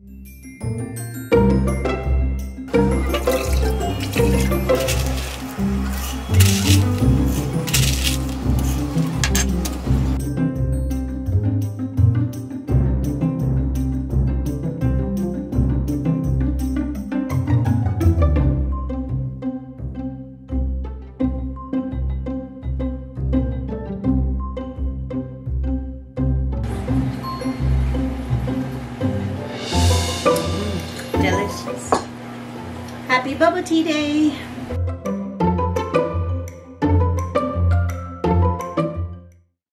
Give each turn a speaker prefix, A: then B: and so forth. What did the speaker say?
A: Música Happy Bubble Tea Day!